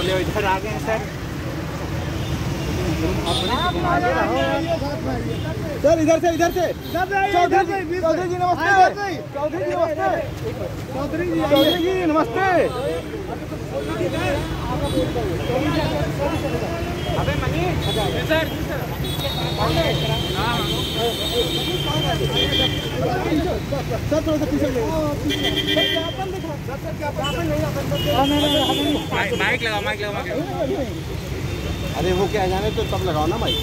बोले इधर आ गए सर। सर इधर से इधर से। चौधरी जी चौधरी जी नमस्ते। चौधरी जी नमस्ते। चौधरी जी चौधरी जी नमस्ते। अबे मनी सर सर थोड़ा सा पीछे ले माइक लगा माइक लगा अरे वो क्या जाने तो तब लगाओ ना भाई